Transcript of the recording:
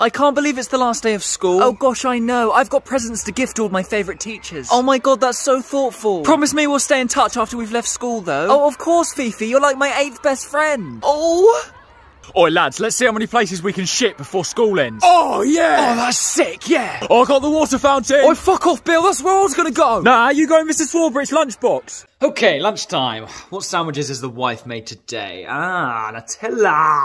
I can't believe it's the last day of school. Oh gosh, I know. I've got presents to gift all my favourite teachers. Oh my god, that's so thoughtful. Promise me we'll stay in touch after we've left school, though. Oh, of course, Fifi. You're like my eighth best friend. Oh! Oi, lads, let's see how many places we can shit before school ends. Oh, yeah! Oh, that's sick, yeah! Oh, I got the water fountain! Oh, fuck off, Bill. That's where I was gonna go. Nah, you going Mrs. Swarbrick's lunchbox. Okay, lunchtime. What sandwiches has the wife made today? Ah, Nutella.